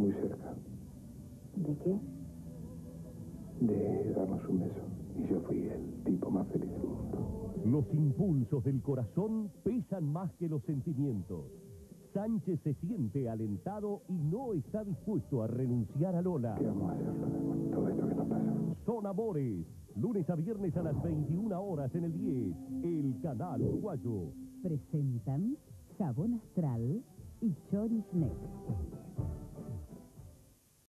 Muy cerca. ¿De qué? De darnos un beso. Y yo fui el tipo más feliz del mundo. Los impulsos del corazón pesan más que los sentimientos. Sánchez se siente alentado y no está dispuesto a renunciar a Lola. ¿Qué vamos a hacer todo esto que nos pasa? Son amores. Lunes a viernes a las 21 horas en el 10. El canal uruguayo. Presentan Jabón Astral y Choris Next.